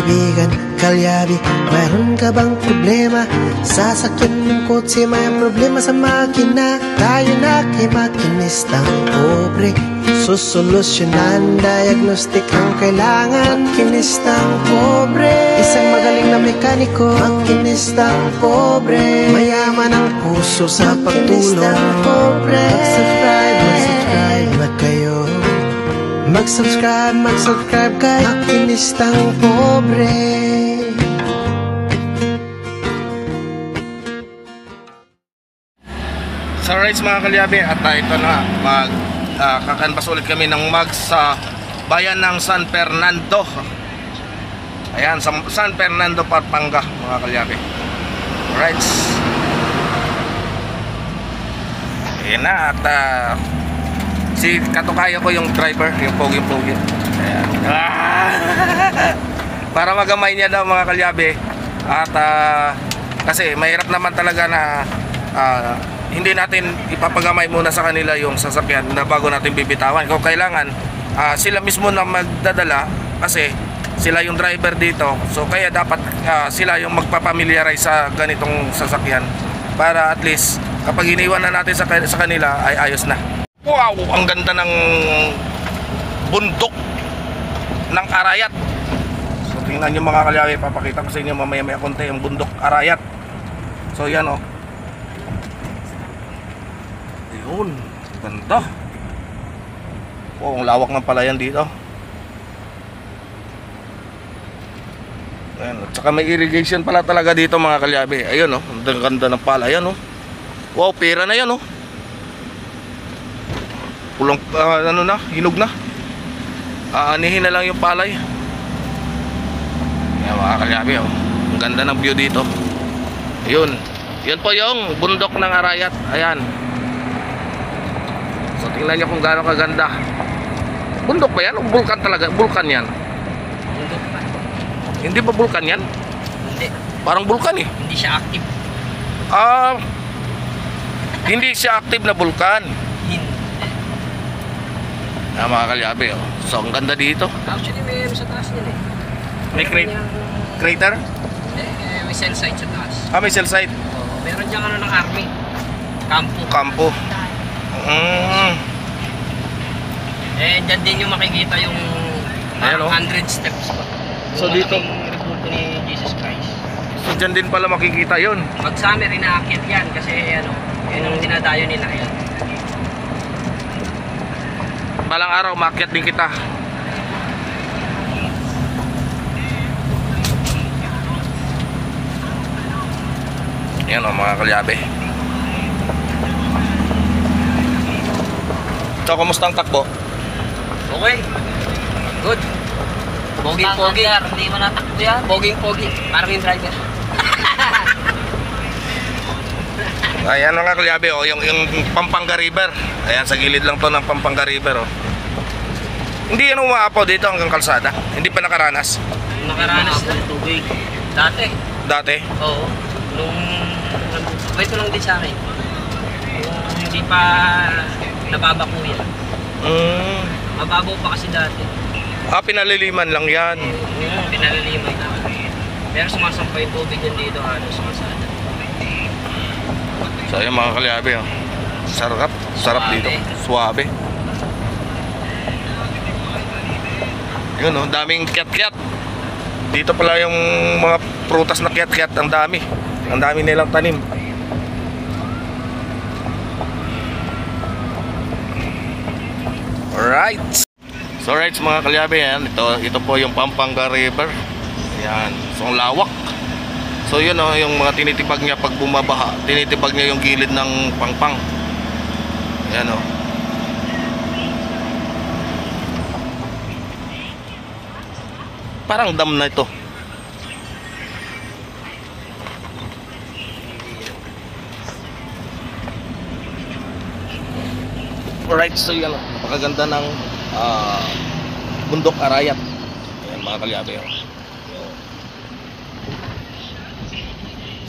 kaibigan, kalyabi Mayroon ka bang problema? Sasakyan ng kotse May problema sa makina. Tayo na kay makinistang pobre. Susolusyonan, diagnostic ang kailangan. Makinistang pobre. Isang magaling na mekaniko Makinistang pobre. Mayaman ang puso sa pagtulong. Pobre. Mag-subscribe, kayo Mag-subscribe, mag-subscribe kay Makinistang pobre. So right mga kalyabe at uh, ito na mag uh, kakanbas ulit kami ng mag sa bayan ng San Fernando. Ayan sa San Fernando Pampanga mga kalyabe right ayan na at uh, si katukayo ko yung driver yung pogi pogi ayan Ah! para magamay niya daw mga kalyabe at uh, kasi mahirap naman talaga na ah, hindi natin ipapagamay muna sa kanila yung sasakyan na bago natin bibitawan. Kung kailangan, ah, sila mismo na magdadala kasi sila yung driver dito. So kaya dapat ah, sila yung magpapamilyarize sa ganitong sasakyan para at least kapag iniwan na natin sa, sa kanila ay ayos na. Wow! Ang ganda ng bundok ng Arayat. So tingnan nyo mga kalyawe, papakita ko sa inyo mamaya maya konti yung bundok Arayat. So yan oh. Yun, ganda. Oh, ang lawak ng palayan dito. Ayan, at saka may irrigation pala talaga dito mga kalyabe. Ayun oh, ang ganda ng pala. Ayan oh. Wow, pera na yan oh. Pulang, ah, ano na, hinog na. Aanihin na lang yung palay. Ayan mga kalyabe oh. Ang ganda ng view dito. Ayun. Yan po yung bundok ng Arayat. Ayan. So tingnan nyo kung gaano kaganda. Bundok ba yan? O bulkan talaga? Bulkan yan? Hindi ba bulkan yan? Hindi. Parang bulkan eh. Hindi siya active. Ah, hindi siya active na bulkan. Hindi. Ah, mga kalyabe oh. So ang ganda dito. Actually, may ano sa taas nila eh. May cra- crater? Eh, eh, may cell site sa taas. Ah, may cell site. Oo. Meron diyang ano ng army. Campo. Kampo. Mm. Eh, dyan din yung makikita yung Ayan, oh. parang 100 steps pa. So, Yung dito- rebulto ni Jesus Christ. So dyan din pala makikita yon. Pag summer, inaakit yan kasi ano, yun ang dinadayo nila yan. Balang araw, makyat din kita. Yan o mga kalyabe. So, kumusta ang takbo? Okay. Good. Poging-pogi. Hindi mo natakbo yan. Poging-pogi. Parang yung driver. Ayan mga kalyabe, oh, yung, yung Pampanga River. Ayan, sa gilid lang to ng Pampanga River. Oh. Hindi yan umaapaw dito hanggang kalsada. Hindi pa nakaranas. Nakaranas na. Tubig. Dati. Dati. Oo. Nung, kwento lang din sa akin. Yung hindi pa nababako yan. Mm. Mababaw pa kasi dati. Ah, pinaliliman lang yan. Yung pinalalimay na. Pero sumasampay tubig yan dito, ano, sumasada. So ayun mga kalyabe oh. Sarap, sarap Suabe. dito. Suabe. Yun oh, daming kiat-kiat. Dito pala yung mga prutas na kiat-kiat, ang dami. Ang dami nilang tanim. Alright. So right mga kalyabe yan, ito, ito po yung Pampanga River. Yan. So ang lawak. So yun oh, yung mga tinitibag niya pag bumabaha, tinitibag niya yung gilid ng pangpang. Yan oh. Parang dam na ito. Alright, so yan oh. Napakaganda ng ah, bundok Arayat. Ayan mga kalyabe oh.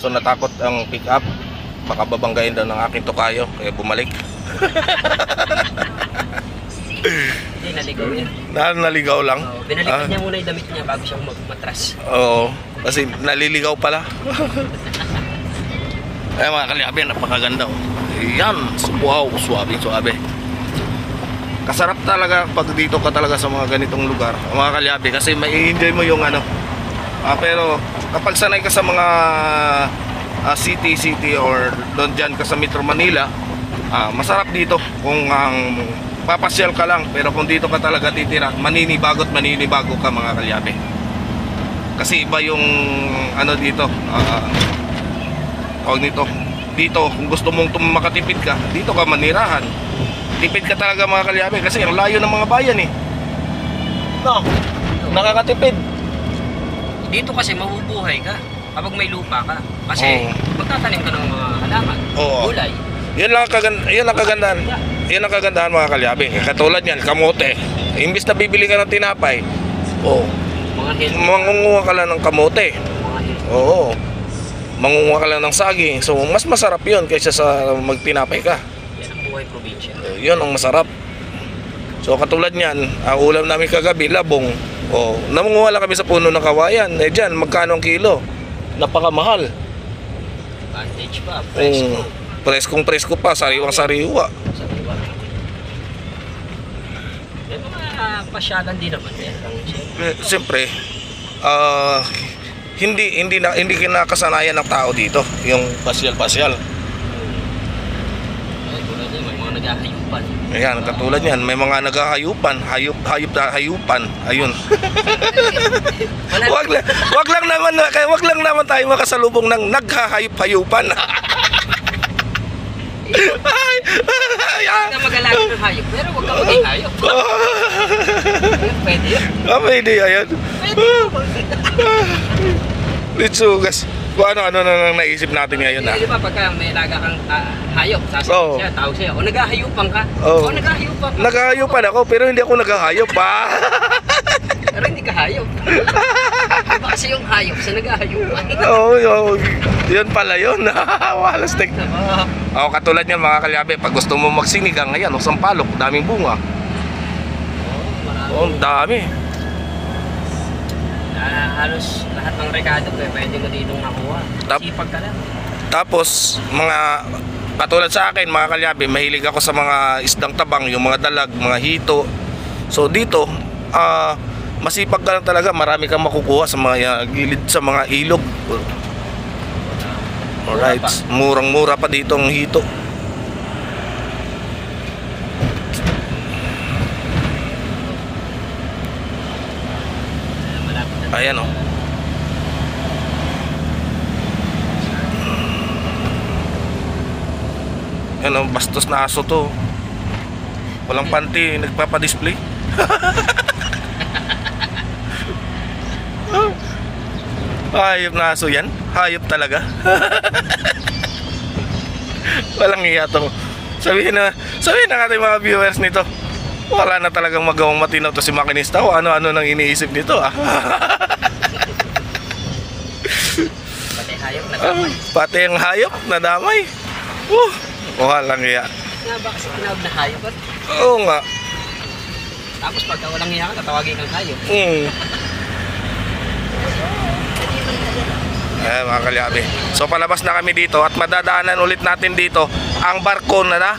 So natakot ang pick up Baka babanggain daw ng aking tokayo Kaya bumalik Hindi, naligaw niya. Na, naligaw lang? Oo, binalikan Ah, niya muna yung damit niya bago siya magmatras. Oo. Kasi naliligaw pala. Ay mga kalyabe, napakaganda oh. Yan, wow, suabe, suabe. Kasarap talaga pag dito ka talaga sa mga ganitong lugar, mga kalyabe, kasi may enjoy mo yung ano. Ah, pero kapag sanay ka sa mga ah, city, city or doon dyan ka sa Metro Manila, ah, masarap dito kung ang papasyal ka lang. Pero kung dito ka talaga titira, maninibago at maninibago ka mga kalyabe. Kasi iba yung ano dito, ah tawag nito. Dito, kung gusto mong makatipid ka, dito ka manirahan. Tipid ka talaga mga kalyabe kasi ang layo ng mga bayan eh. No, nakakatipid. Dito kasi mabubuhay ka kapag may lupa ka. Kasi Oo. magtatanim ka ng mga halaman, Oo. gulay. Yan lang ang kagan- yan ang kagandahan. Yan ang kagandahan mga kalyabe. Katulad niyan, kamote. Imbis na bibili ka ng tinapay, oh, Mga healthy. mangunguha ka lang ng kamote. Mga healthy. Oo. Mangunguha ka lang ng saging. So, mas masarap 'yun kaysa sa magtinapay ka. Yan ang buhay probinsya. Eh, yun ang masarap. So katulad niyan, ang ulam namin kagabi, labong. Oh, namunguha lang kami sa puno ng kawayan. Eh diyan, magkano ang kilo? Napakamahal. Advantage pa, Mm, presko. preskong presko pa, sariwang sariwa. Sa iba. May mga pasyalan din naman. Eh. Siyempre, Eh, Siyempre, ah, hindi hindi na hindi kinakasanayan ng tao dito, yung pasyal-pasyal. ay, tulad niya, may mga naghahayupan. Ayan, katulad niyan, may mga naghahayupan, hayop hayop na hayupan. Ayun. Wag lang, wag lang naman wag lang naman tayo makasalubong ng naghahayop-hayupan. Ay, ay, Huwag ka mag-alaga ng hayop, pero huwag ka maging hayop. Pwede yun. Ah, pwede ayun. Pwede yun. Litsugas. Kung ano-ano na lang naisip natin ngayon ah. Di ba pagka may alaga kang ah, hayop, sasabihin Oo. siya, tawag siya, o naghahayupan ka. Oo. O naghahayupan ka. Naghahayupan ako pero hindi ako naghahayop ah. Pero hindi ka hayop. Iba kasi yung hayop sa naghahayupan. Oo, oh, yun pala yun. Walas tek. Oh, katulad niyan mga kalyabe, pag gusto mo magsinigang ngayon, o sampalok, daming bunga. Oh, ang dami. Ah, halos lahat ng rekado ko, eh, pwede mo dito nakuha. Tap- Sipag ka lang. Tapos, mga katulad sa akin, mga kalyabe, mahilig ako sa mga isdang tabang, yung mga dalag, mga hito. So dito, ah masipag ka lang talaga, marami kang makukuha sa mga gilid sa mga ilog. Alright, murang-mura pa dito ang hito. Ayan oh. Yan oh, bastos na aso to. Walang panty, nagpapadisplay. Hayop na aso yan. Hayop talaga. Walang iya to. Sabihin na, sabihin na ating mga viewers nito. Wala na talagang magawang matinaw to si makinista o ano-ano nang iniisip nito ah. Pati hayop na Ah. Pati ang hayop nadamay. Uh, walang iya. Nga ba kasi tinawag na hayop? At Oo nga. Tapos pagka walang hiya ka, tatawagin kang hayop. Mm. Eh mga kalyabe. So palabas na kami dito at madadaanan ulit natin dito ang barko na na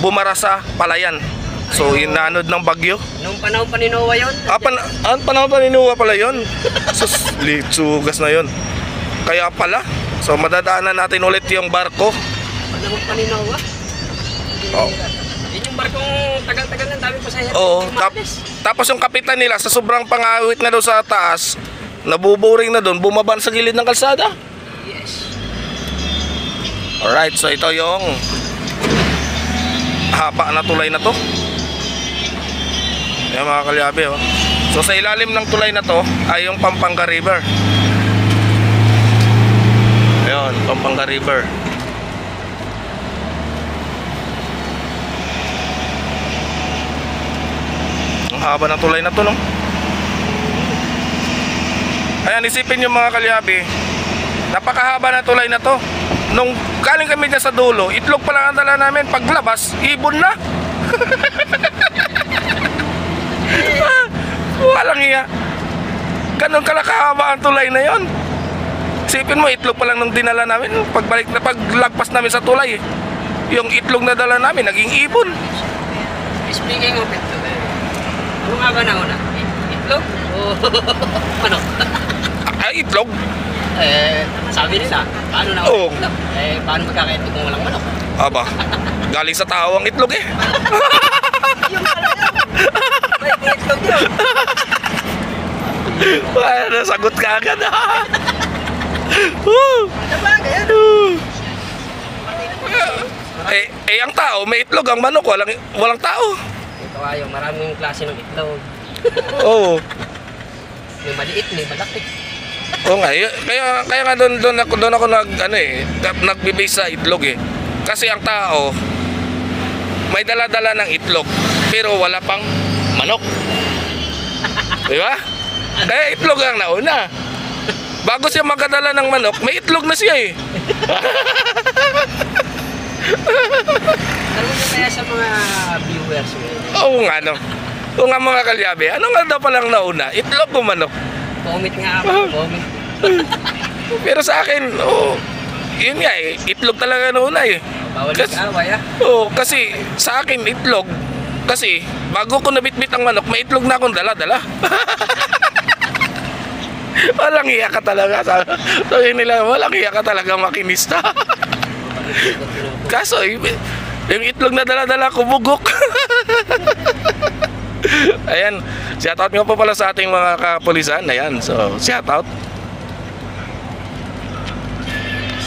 bumara sa palayan. So inanod ng bagyo. Noong panahon pa ni Noah yun, Ah, pan ah, panahon pa ni Noah pala yun. Sus, litsugas na yun. Kaya pala. So madadaanan natin ulit yung barko. panahon pa ni Noah. Oh. Yun yung barkong tagal-tagal ng dami pa sa Oo, tap- tapos yung kapitan nila sa sobrang pangawit na doon sa taas, nabuboring na doon, bumaban sa gilid ng kalsada. Yes. Alright, so ito yung haba na tulay na to. Yan mga kalyabe oh. So sa ilalim ng tulay na to ay yung Pampanga River. Ayun, Pampanga River. Ang haba ng tulay na to no. Ayan, isipin yung mga kalyabe, napakahaba na tulay na to. Nung galing kami dyan sa dulo, itlog pa lang ang dala namin. Paglabas, ibon na. Walang iya. Ganon kalakahaba ang tulay na yon. Isipin mo, itlog pa lang nung dinala namin. Pagbalik na paglagpas namin sa tulay, yung itlog na dala namin, naging ibon. Speaking of itlog, eh, ano nga ba nauna? It- Itlog? O manok? Ay, itlog. eh, sabi nila, paano na Oo. itlog? Eh, paano magkakaitlog kung walang manok? Aba, galing sa tao ang itlog eh. May itlog yun. Ay, nasagot ka agad! Sabagay, yan. Eh, eh, ang tao, may itlog. Ang manok, walang, walang tao. Ito kayo, maraming klase ng itlog. Oo. May maliit, may malaki. Oo nga, y- kaya, kaya nga doon, doon ako, doon ako nag, ano eh, nagbibase sa itlog eh. Kasi ang tao, may dala-dala ng itlog, pero wala pang manok. Di ba? Kaya itlog ang nauna. Bago siya magkadala ng manok, may itlog na siya eh. Tanong nyo kaya sa mga viewers mo, Oo nga, no. Oo nga mga kalyabe, ano nga daw palang nauna? Itlog o manok? comment nga ako, comment. Pero sa akin, oo, yun nga eh, itlog talaga nauna eh. Bawal Kas- mag-away ah. Oo, kasi sa akin itlog. Kasi bago ko nabitbit ang manok, may itlog na akong dala-dala. walang iya ka talaga. Sa- Sabi nila, walang iya ka talaga makinista. Kaso, yung itlog na dala-dala ko, bugok. Ayan, shoutout nga po pala sa ating mga kapulisan. Ayan, so shoutout.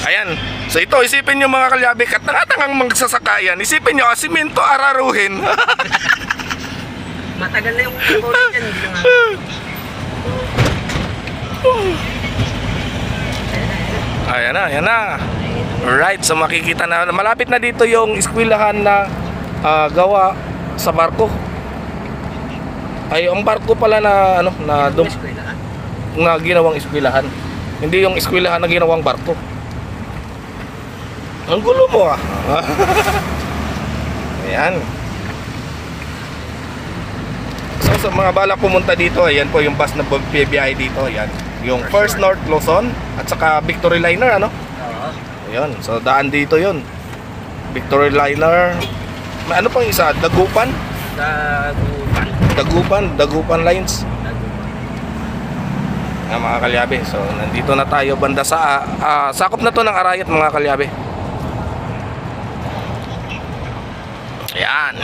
Ayan. So ito, isipin nyo mga kalyabi, katangatangang magsasakayan. Isipin nyo, asimento araruhin. Matagal na yung comment dyan, hindi nga. ayan na, ayan na. Alright, so makikita na, malapit na dito yung eskwelahan na ah, gawa sa barko. Ay, ang barko pala na, ano, na, dum, na ginawang eskwelahan. Hindi yung eskwelahan na ginawang barko. Ang gulo mo ah. Ayan. So sa mga balak pumunta dito, ayan po yung bus na bibiyahe dito, ayan. Yung First North Luzon at saka Victory Liner, ano? Oo. Ayun, so daan dito yun. Victory Liner. May ano pang isa? Dagupan? Dagupan. Dagupan, Dagupan Lines. Dagupan. Nga mga kalyabe. So nandito na tayo banda sa ah, sakop na to ng Arayat mga kalyabe. Ayan.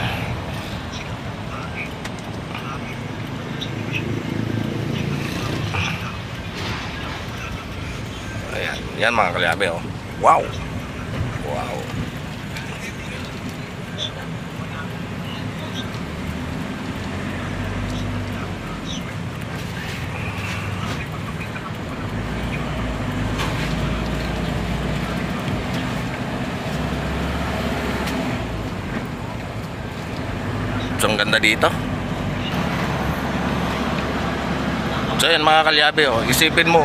Ayan, yan mga kalyabe oh. Wow. So, ang ganda dito. So, yan mga kalyabe, oh. Isipin mo.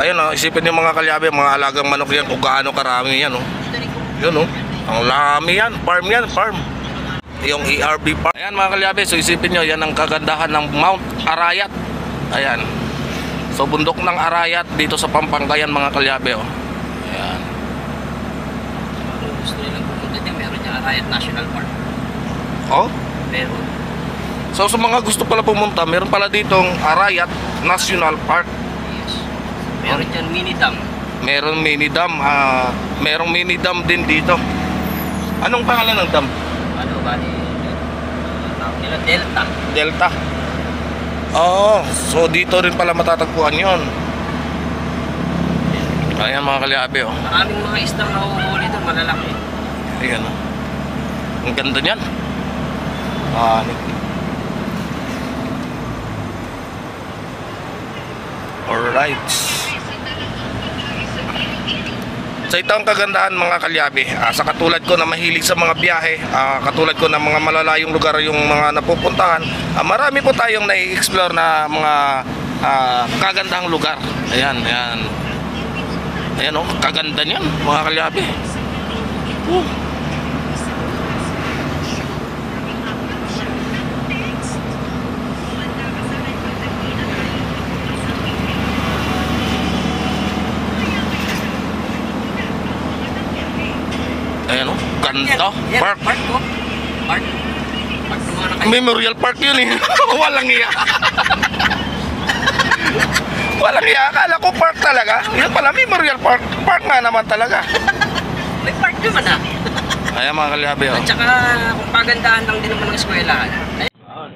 Ayun, oh. Isipin yung mga kalyabe, mga alagang manok yan, kung gaano karami yan, oh. Yun, oh. Ang lami yan. Farm yan, farm. Yung ERB farm. Ayan, mga kalyabe. So, isipin nyo, yan ang kagandahan ng Mount Arayat. Ayan. So, bundok ng Arayat dito sa Pampanga yan, mga kalyabe, oh. Ayan. Kung gusto nilang pumunta dyan, meron Arayat National Park. Oh, Pero, So sa mga gusto pala pumunta, meron pala ditong Arayat National Park. yes. Meron dyan mini dam. Meron mini dam, ah, merong mini dam din dito. Anong pangalan ng dam? Ano, uh, tawag nila Delta. Delta. Oo, so dito rin pala matatagpuan yon. Ayan mga kalyabe oh. Maraming mga isdang nahuhuli doon, malalaki. Ayan oh. Ang ganda niyan. Ah, Alright. So ito ang kagandahan mga kalyabe. Ah, sa katulad ko na mahilig sa mga biyahe, ah, katulad ko na mga malalayong lugar yung mga napupuntahan, ah, marami po tayong nai-explore na mga ah, kagandahang lugar. Ayan, ayan. Ayan oh, kaganda niyan mga kalyabe. Oh. Yan. to? Yan, Park. Park ko. Park. Park. Memorial Park yun eh. Walang iya. Walang iya. Akala ko park talaga. Yun pala, Memorial Park. Park nga naman talaga. May park naman ah. Ayan mga kalyabe oh. At saka kung pagandahan lang din naman ng eskwelahan. Oh.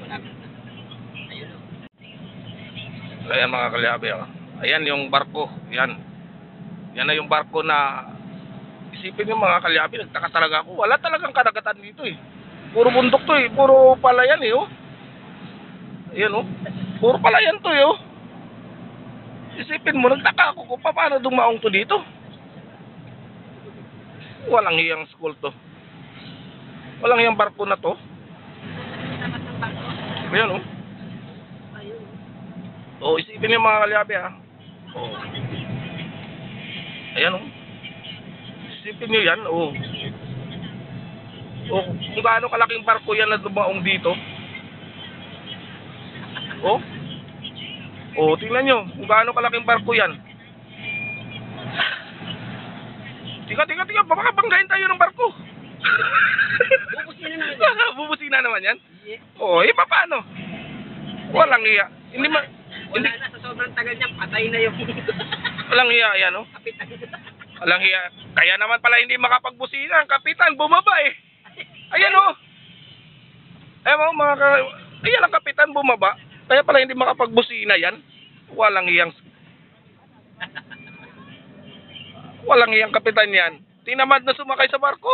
Ayan mga kalyabe oh. Ayan yung barko. Yan. Yan na yung barko na isipin yung mga kalyabe. Nagtaka talaga ako. Wala talagang kadagatan dito eh. Puro bundok to eh. Puro palayan eh oh. Ayan oh. Puro palayan to eh oh. Isipin mo, nagtaka ako kung paano dumaong to dito. Walang hiyang school to. Walang hiyang barko na to. Ayan oh. Oh, isipin niyo mga kalyabe ha. Oh. Ayan oh. Isipin niyo yan, oh. Oh, kung gaano kalaking barko yan na dumaong dito. Oh. Oh, tingnan niyo, kung gaano kalaking barko yan. Tika, tika, tika, baka banggain tayo ng barko. Bubusin na naman yan. Bubusin na naman yan. Yeah. Oh, eh, paano? Walang iya. Hindi ma... Wala Hindi, na sa sobrang tagal niya, patay na yung walang iya yan, oh. kapitan. Walang hiya. Kaya naman pala hindi makapagbusina ang kapitan. Bumaba eh. Ayan oh. Ayan mo mga ka... Ayan ang kapitan bumaba. Kaya pala hindi makapagbusina yan. Walang hiyang... Walang hiyang kapitan yan. Tinamad na sumakay sa barko.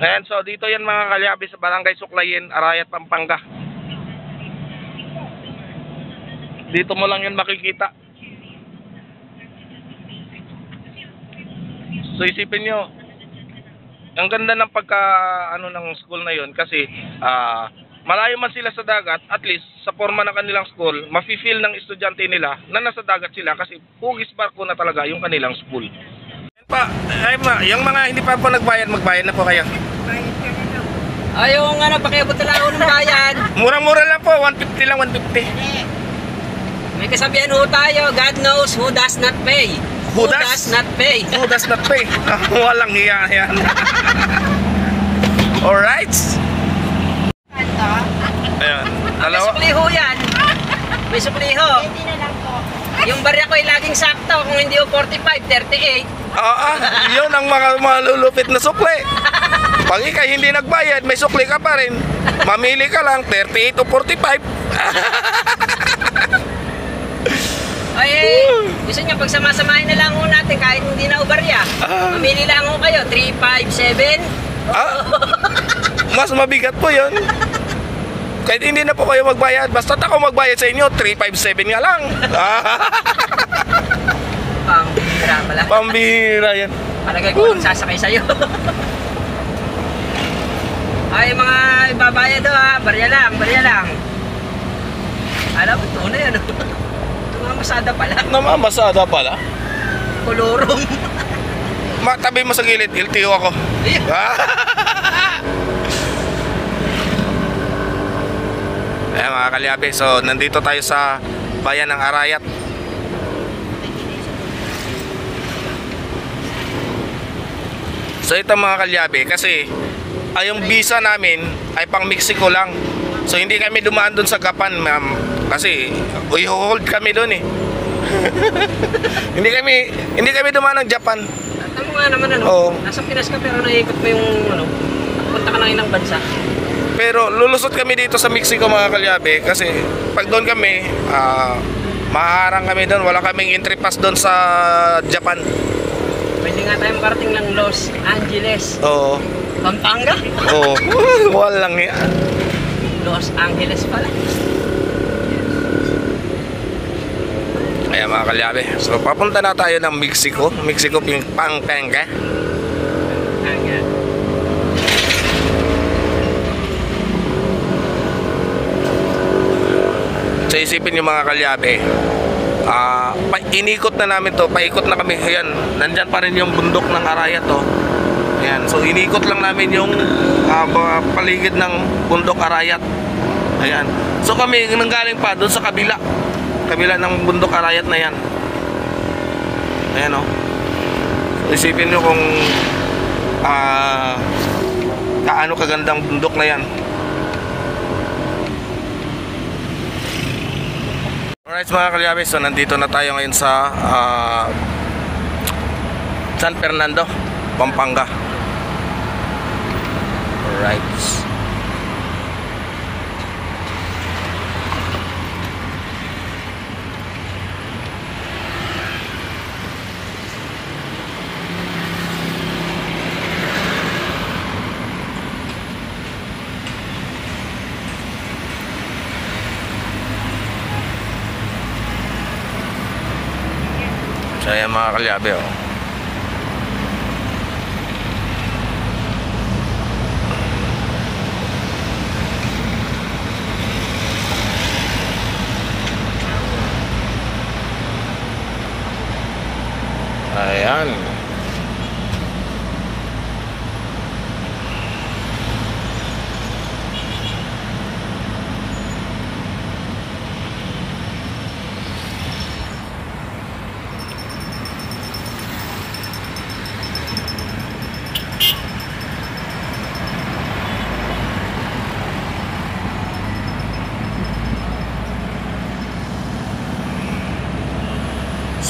Ayan, so dito yan mga kalyabi sa Barangay Suklayin, Arayat, Pampanga. Dito mo lang yun makikita. So isipin nyo, ang ganda ng pagka ano ng school na yun kasi ah malayo man sila sa dagat, at least sa forma ng kanilang school, mafe-feel ng estudyante nila na nasa dagat sila kasi hugis barko na talaga yung kanilang school. Yan pa, ay ma, yung mga hindi pa po nagbayad, magbayad na po kayo. Ayaw nga na, pakiabot na lang ako ng bayan. Murang-mura lang po, 150 lang, 150. May kasabihan ho tayo, God knows who does not pay. Who does? not pay. Who does not pay? Walang hiya yan. Alright. Ayan. May Dalawa. sukli ho yan. May sukli ho. Yung barya ko ay laging sakto. Kung hindi ho 45, 38. Oo, yun ang mga malulupit na sukli. Pag ikay hindi nagbayad, may sukli ka pa rin. Mamili ka lang, 38 o 45. Ay, gusto niyo pagsama-samahin na lang ho natin kahit hindi na ho barya. Ah. Mamili lang ho kayo. 3, 5, 7. Ah, mas mabigat po yun. Kahit hindi na po kayo magbayad, basta ako magbayad sa inyo, 357 nga lang. Ah, Pang bira pala. pambira yan. Palagay ko kung sasakay sa'yo. Ay, mga ibabayad do ha. Barya lang, barya lang. Alam mo, ito na yan. Ito nga masada pala. Namamasada pala. Kolorong. Matabi mo sa gilid, LTO ako. Ayan mga kalyabe, so nandito tayo sa bayan ng Arayat. So ito mga kalyabe, kasi ay yung visa namin ay pang Mexico lang. So hindi kami dumaan doon sa Gapan, ma'am. Kasi we hold kami doon eh. hindi kami hindi kami dumaan ng Japan. Alam mo nga naman ano, Oo. nasa Pinas ka pero naikot mo yung ano, punta ka ng inang bansa. Pero lulusot kami dito sa Mexico mga kalyabe kasi pag doon kami, ah maharang kami doon. Wala kaming entry pass doon sa Japan. Pwede nga tayo makarating ng Los Angeles. Oo. Pampanga? Oo. Walang yan. Los Angeles pala. Kaya mga kalyabe. So papunta na tayo ng Mexico. Mexico ping Pampanga. Pampanga. So isipin yung mga kalyabe. Ah, pa inikot na namin to, paikot na kami. Ayan, nandyan pa rin yung bundok ng Arayat to. Ayan, so inikot lang namin yung ba- paligid ng bundok Arayat. Ayan. So kami nanggaling pa doon sa kabila. Kabila ng bundok Arayat na yan. Ayan oh. Isipin nyo kung ah kaano kagandang bundok na yan. Alright mga kalyabe, so nandito na tayo ngayon sa ah, San Fernando, Pampanga. Alright. So ayan mga kalyabe oh. Ayan.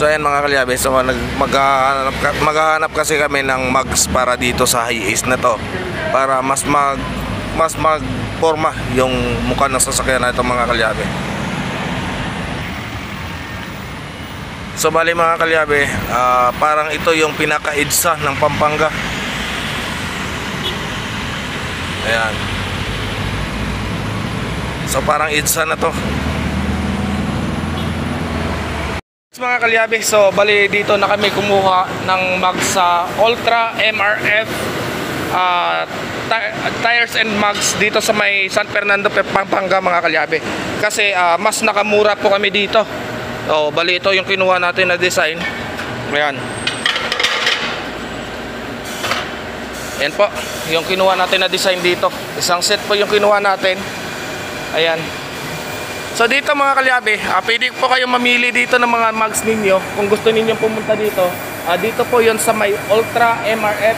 So ayan mga kalyabe, so maghahanap, maghahanap kasi kami ng mugs para dito sa high ace na to para mas mag mas magporma yung mukha ng sasakyan na ito mga kalyabe. So bali mga kalyabe, ah, parang ito yung pinaka-idsa ng Pampanga. Ayan. So parang idsa na to. Mga kalyabe, so bali dito na kami kumuha ng mags sa Ultra MRF ah, ti- tires and mags dito sa may San Fernando, Pampanga mga kalyabe. Kasi ah, mas nakamura po kami dito. So bali ito yung kinuha natin na design. Ayan. Ayan po, yung kinuha natin na design dito. Isang set po yung kinuha natin. Ayan. So dito mga kalyabe, ah, pwede po kayong mamili dito ng mga mugs ninyo kung gusto ninyong pumunta dito. Ah, dito po 'yon sa may Ultra MRF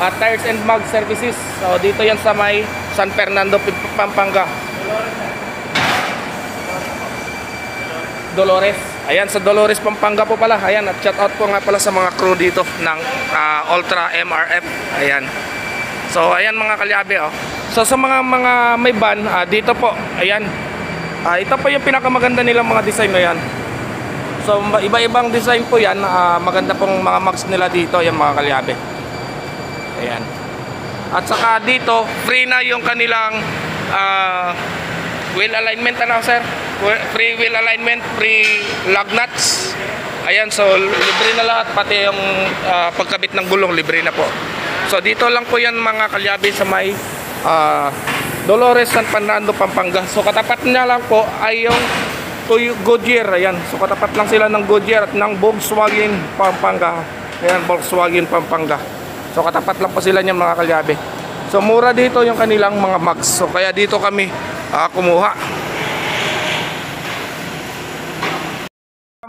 ah, Tires and Mug Services. So dito 'yan sa may San Fernando, Pampanga. Dolores. Ayan sa Dolores Pampanga po pala. Ayan at shout out po nga pala sa mga crew dito ng ah, Ultra MRF. Ayan. So ayan mga kalyabe oh. So sa mga mga may van ah, dito po. Ayan. Ah, ito po yung pinakamaganda nilang mga design na. So iba-ibang design po yan. Ah, maganda pong mga mags nila dito, yung mga kalyabe. Ayan. At saka dito, free na yung kanilang ah, wheel alignment ano sir? Free wheel alignment, free lug nuts. Ayan, so libre na lahat pati yung ah, pagkabit ng gulong libre na po. So dito lang po yan mga kalyabe sa may ah, Dolores San Fernando Pampanga. So katapat niya lang po ay yung Goodyear. Ayan. So katapat lang sila ng Goodyear at ng Volkswagen Pampanga. Ayan, Volkswagen Pampanga. So katapat lang po sila niyan mga kalyabe. So mura dito yung kanilang mga mags. So kaya dito kami ah, kumuha.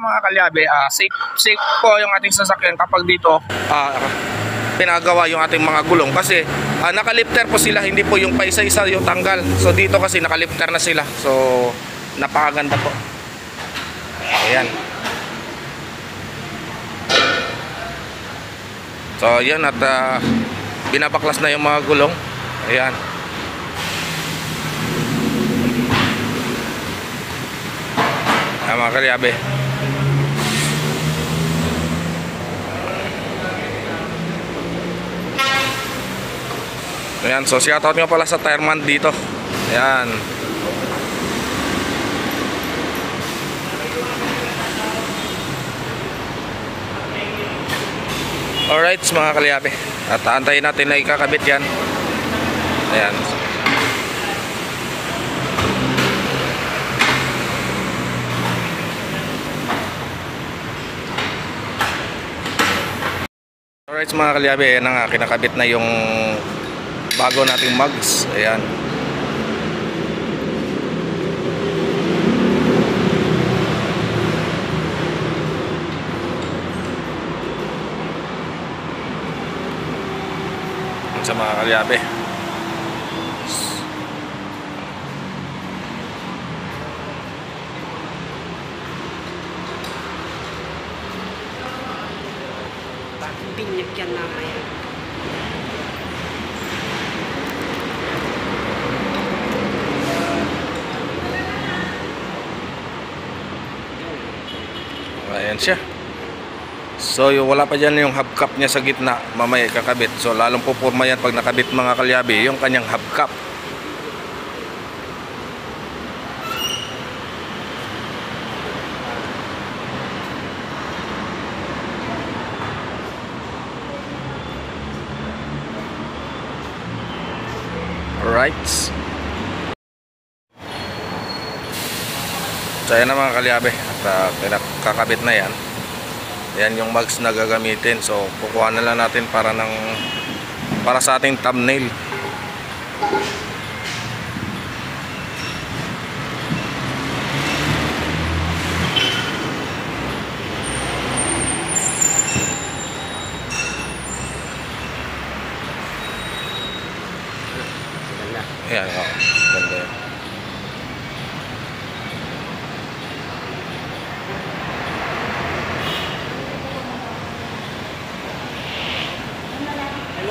Mga kalyabe, ah, safe safe po yung ating sasakyan kapag dito ah, pinagawa yung ating mga gulong. Kasi ah, nakalifter po sila hindi po yung paisa-isa yung tanggal. So dito kasi nakalifter na sila. So napakaganda po. Ayan. So yan at ah, binabaklas na yung mga gulong. Ayan. Ayan mga kalyabe Ayan, so shoutout nga pala sa Tireman dito. Ayan. Alright, mga kalyabe. At aantayin natin na ikakabit yan. Ayan. Alright mga kalyabe, ayan na nga, kinakabit na yung bago nating mugs. Ayan. Yan sa mga kalyabe. Binyag yan mamaya. Ayan siya. So yung wala pa dyan yung hubcap niya sa gitna, mamaya kakabit. So lalong pupurma yan pag nakabit mga kalyabi, yung kanyang hubcap. Alright. So ayan na mga kalyabe uh, kakabit na yan. Yan yung mugs na gagamitin. So kukuha na lang natin para ng para sa ating thumbnail.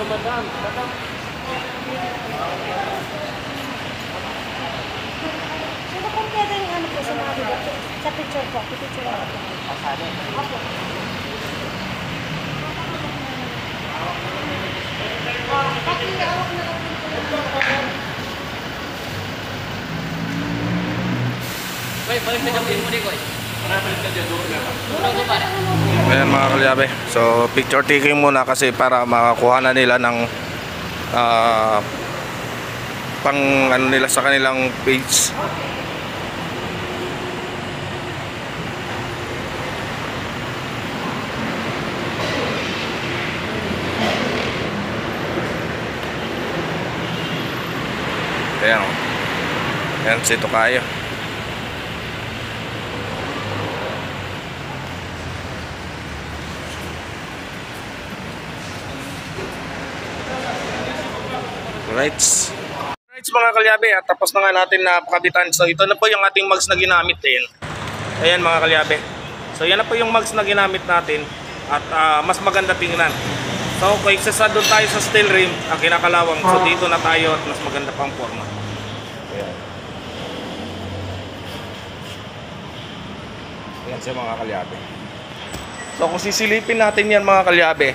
Hello, madam. Madam. Sino kung pwede yung ano po sa mga bibig? Sa picture po, picture po. Pasado. Opo. Pakihawak na lang po. Koy, na gawin mo di, Koy. Ayan mga kalyabe. So picture taking muna kasi para makakuha na nila ng ah, pang ano nila sa kanilang page. Ayan o. Ayan si Tokayo. Rights. Rights mga kalyabe at tapos na nga natin na pakabitan. So ito na po yung ating mugs na ginamit din. Ayan mga kalyabe. So yan na po yung mugs na ginamit natin at ah, mas maganda tingnan. So kung isa doon tayo sa steel rim, ang kinakalawang. So dito na tayo at mas maganda pang forma. Ayan. Ayan siya mga kalyabe. So kung sisilipin natin yan mga kalyabe,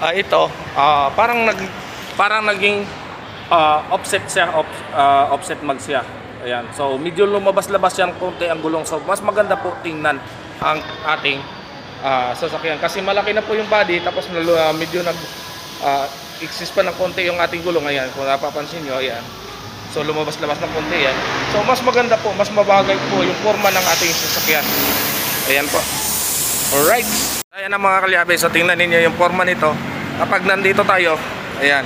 ah, ito ah, parang nag parang naging ah, offset siya, off, ah, offset mag siya. Ayan. So medyo lumabas-labas yan konti ang gulong. So mas maganda po tingnan ang ating ah, sasakyan kasi malaki na po yung body tapos ah, medyo nag ah, exist pa ng konti yung ating gulong. Ayan, kung napapansin nyo, ayan. So lumabas-labas ng konti yan. So mas maganda po, mas mabagay po yung forma ng ating sasakyan. Ayan po. Alright. Ayan na mga kalyabe. So tingnan ninyo yung forma nito. Kapag nandito tayo, ayan.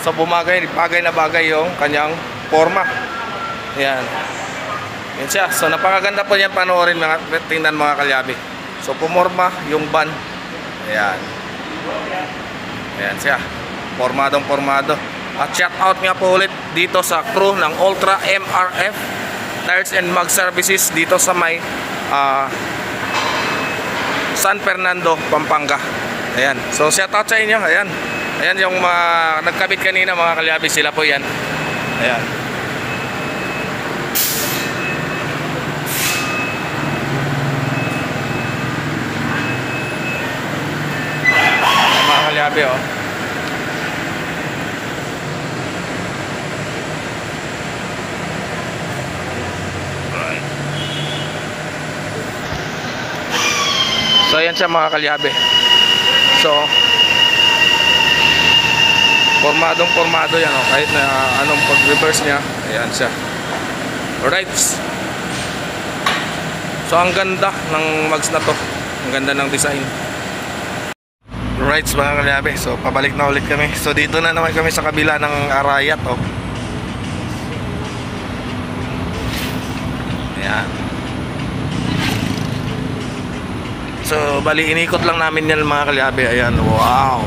So bumagay, bagay na bagay yung kanyang forma. Ayan. Yan siya. So napakaganda po yan panoorin mga tingnan mga kalyabe. So pumorma yung van. Ayan. Ayan siya. Formadong formado. At shout out nga po ulit dito sa crew ng Ultra MRF Tires and Mag Services dito sa may ah, San Fernando, Pampanga. Ayan. So shout out sa inyo. Ayan. Ayan yung mga nagkabit kanina mga kalyabi sila po yan. Ayan. Ayan, mga kalyabi oh. So ayan siya mga kalyabe. So formadong formado yan oh, kahit na anong pag-reverse niya, ayan siya. Alright. So ang ganda ng mags na to. Ang ganda ng design. Alright mga kalyabe. So pabalik na ulit kami. So dito na naman kami sa kabila ng Arayat oh. Ayan. So, bali inikot lang namin yan mga kalyabe. Ayan, wow.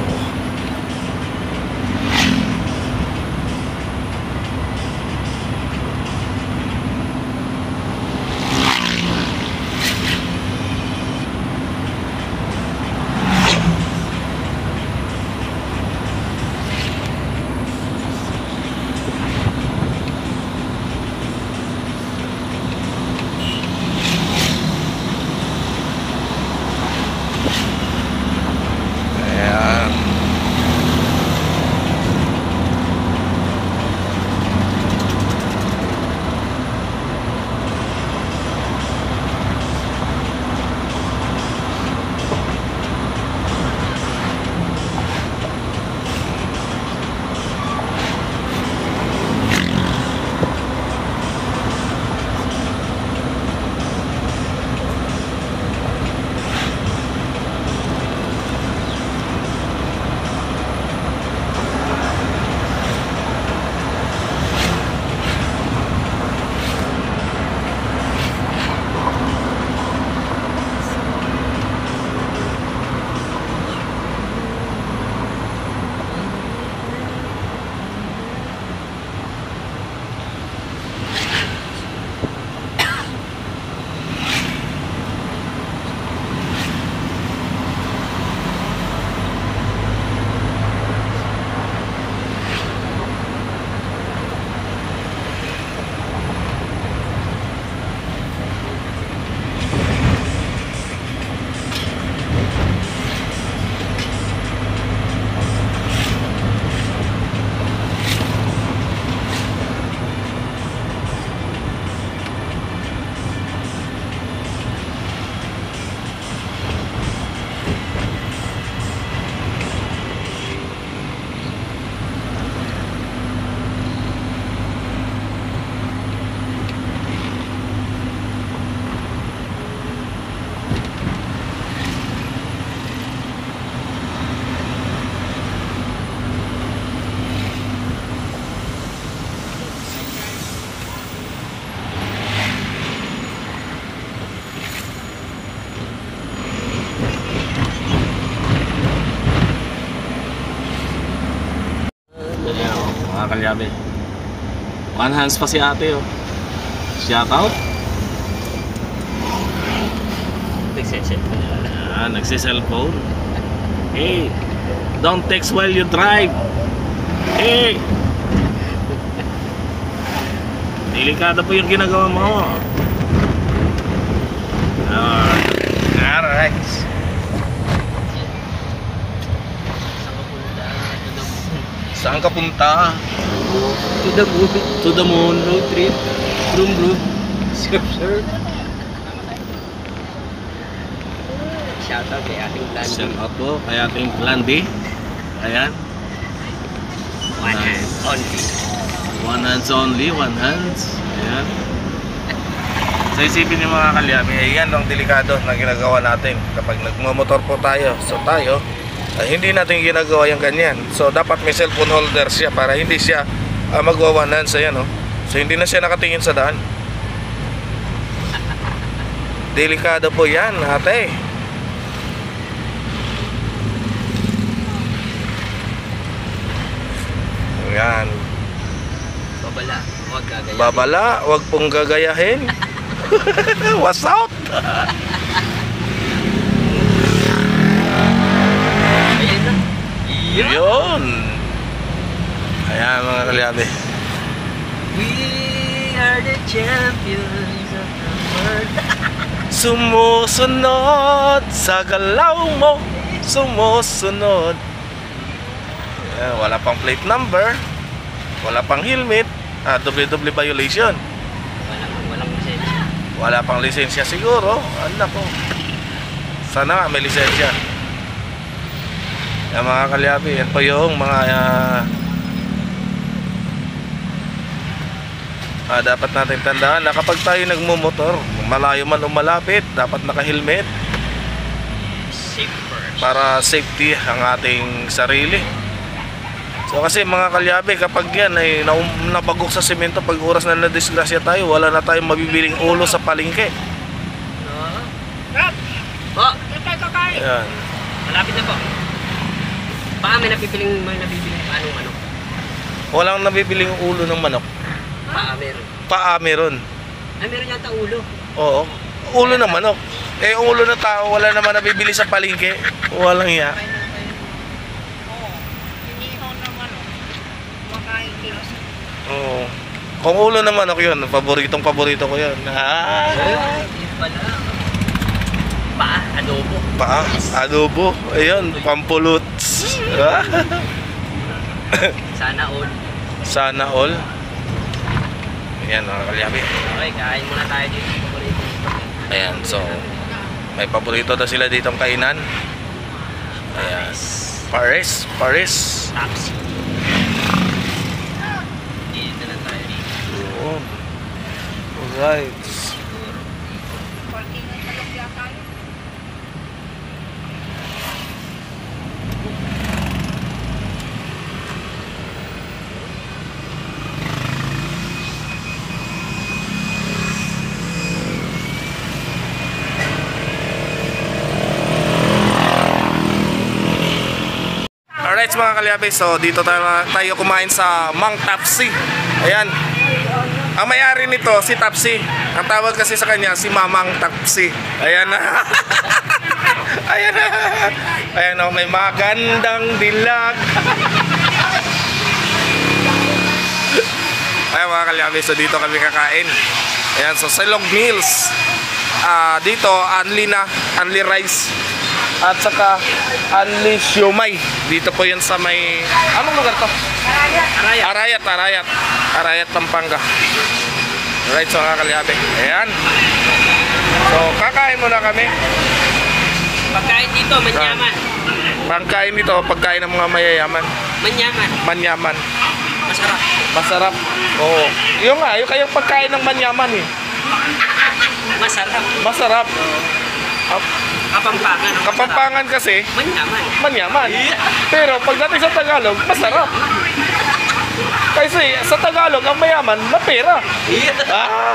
Kalyabe. One hands pa si ate oh. Shout out. Ah, nagsi-cellphone. Hey, don't text while you drive. Hey! Delikado po yung ginagawa mo. Ah, Alright. Saan ka punta? To the moon. To the moon. Road trip. Vroom vroom. Surf, surf. Shout out kay ating plan. Shout out po kay ating plan D. Ayan. One hand only. One hands only, one hands. Ayan. So isipin niyo mga kalyabi, eh, yan ang delikado na ginagawa natin kapag nagmamotor po tayo. So tayo, ay hindi natin ginagawa yung ganyan. So dapat may cellphone holder siya para hindi siya uh, magwa one hands. Ayan, oh. So hindi na siya nakatingin sa daan. Delikado po yan, ate. Ayan. Babala. Huwag gagaya. Babala, wag pong gagayahin. Was out. Ayan na. Yun. Ayan mga kalyabe. We are the champions of the world. Sumusunod sa galaw mo. Sumusunod. Ayan, wala pang plate number. Wala pang helmet. Ah, WW violation. Walang, walang lisensya. Wala pang lisensya siguro. Ano ko. Sana nga may lisensya. Yan mga kalyabi, yan po yung mga ah, ah, dapat natin tandaan na kapag tayo nagmumotor, malayo man o malapit, dapat naka-helmet para safety ang ating sarili. So kasi mga kalyabe, kapag yan ay nabagok sa simento, pag oras na nadisgrasya tayo, wala na tayong mabibiling ulo sa palengke. No? Po, Ayan. malapit na po. Baka may napipiling, may nabibiling anong ano. Walang nabibiling ulo ng manok. Baka meron. Paa meron. Ay, meron yata ulo. Oo. Ulo ng manok. Eh, ulo ng tao, wala naman nabibili sa palengke. Walang iya. Oo. Kung ulo ng manok yun, paboritong paborito ko yun. Ah. Paa, adobo. paa, adobo. Ayun, pampulot. Sana all. Sana all. Ayan, mga kalyabi. Okay, kain muna tayo dito. Ayan, so may paborito daw sila ditong kainan. Ayan. Paris, Paris. Taxi. Na. Alright. Alright mga kalyabe, so dito tayo, tayo kumain sa Mang Tapsi. Ayan. Ang may-ari nito, si Tapsi. Ang tawag kasi sa kanya, si Mamang Tapsi. Ayan na. Ayan na. Ayan o, may magandang dilag. Ayan mga kalyabe, so dito kami kakain. Ayan, so Silog Meals. Ah, dito, only na, only rice. At saka, only siomay. Dito po yan sa may, anong lugar to? Araya. Arayat, Arayat. Arayat, Pampanga. Right, so mga. Ayan. So, kakain muna kami. Pagkain dito, manyaman. Pangkain nito, pagkain ng mga mayayaman. Manyaman. Manyaman. Masarap. Masarap. Oo. Yung nga, yung kayang pagkain ng manyaman eh. Masarap. Masarap. Kap- Kapampangan. ang Kapampangan kasi, masarap. Manyaman. manyaman. Pero pagdating sa Tagalog, masarap. Kasi sa Tagalog, ang mayaman, mapera. Ah.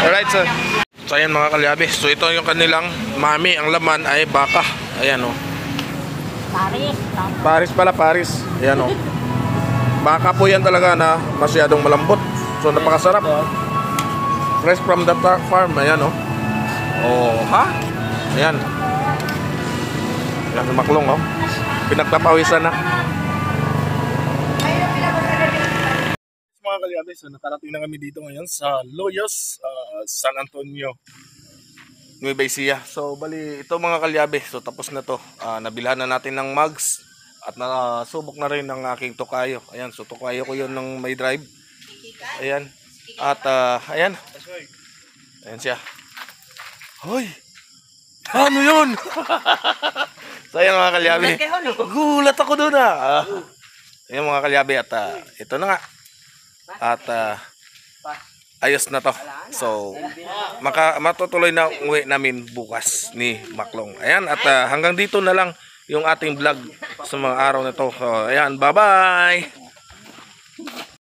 Alright, so. So ayan mga kalyabe. So ito yung kanilang mami. Ang laman ay baka. Ayan o. Oh. Paris, Paris pala, Paris. Ayan o. Oh. baka po yan talaga na masyadong malambot. So napakasarap. Fresh from the farm. Ayan oh. Oh, ha? Ayan. Ayan, maklong oh. Pinagpapawisan na. mga kalyabe, so nakarating na kami dito ngayon sa Loyos, ah, San Antonio. Nueva Ecija. So, bali, ito mga kalyabe. So, tapos na to. Ah, nabilhan na natin ng mugs. At nasubok na rin ng aking tokayo. Ayan, so tokayo ko yun ng may drive. Ayan. At, ah, ayan. Ayan siya. Hoy! Ano yun? so, ayan mga kalyabe. Gulat ako doon ah. Ah, Ayan mga kalyabe. At ah, ito na nga. At, ah, ayos na to. So, maka, matutuloy na uwi namin bukas ni Maklong. Ayan, at ah, hanggang dito na lang yung ating vlog sa mga araw na to. So, ayan, bye-bye!